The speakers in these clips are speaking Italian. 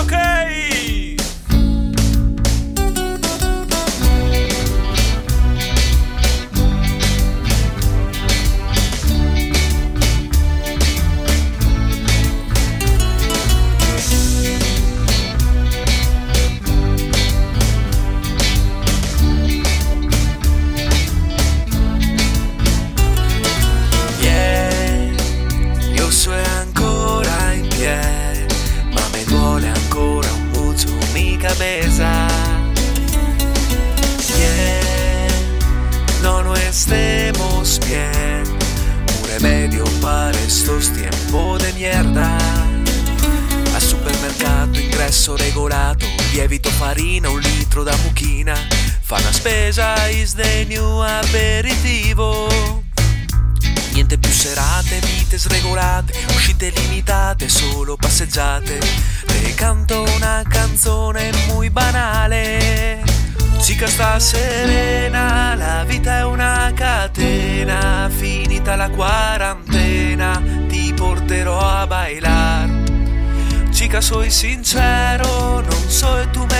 Okay. Estemos bien, un remedio para estos tiempos de mierda. Al supermercato ingresso regolato, lievito farina, un litro da mucchina. Fa una spesa is the new aperitivo. Niente più serate, vite sregolate, uscite limitate, solo passeggiate. Te canto una canzone muy banale. Chica sta serena, la vita è una la quarantena, ti porterò a bailar. Chica soy sincero, non soy tu merendero,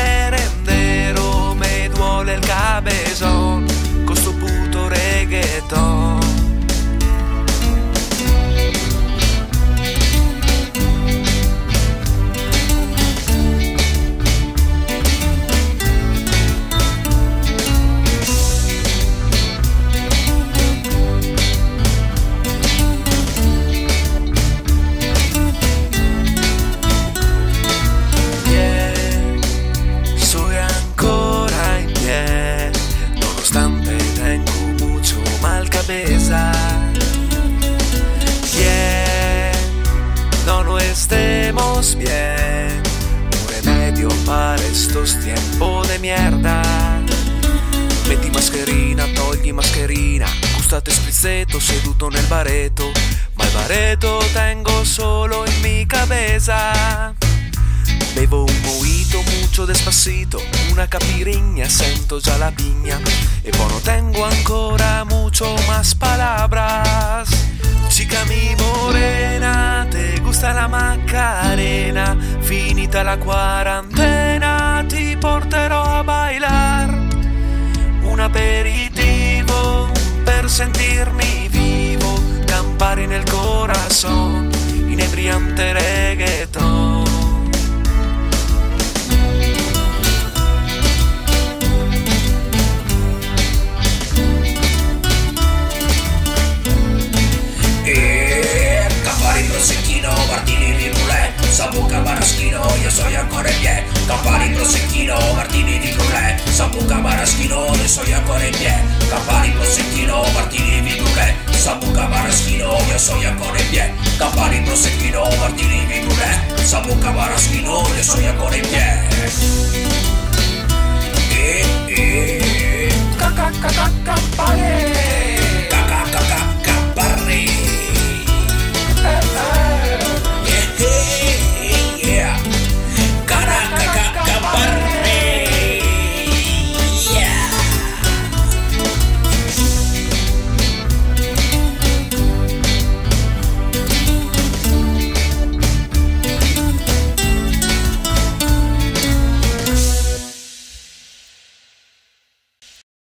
bien, un remedio para estos tiempos de mierda. Metti mascherina, togli mascherina, gustate sprizzetto seduto nel bareto, ma il bareto tengo solo in mi cabeza. Bevo un mojito mucho despacito, una capiriña, sento già la piña. E poi no tengo ancora mucho más palabras. Macarena. Finita la quarantena, ti porterò a bailar. Un aperitivo per sentirmi vivo, campari nel corazón, inebriante reggaeton. Soy ancora in pie Campari prosecchino, Martini di Brulè Sambuca maraschino, io soy ancora in pie Campari prosecchino, Martini di Brulè Sambuca maraschino, io soy ancora in pie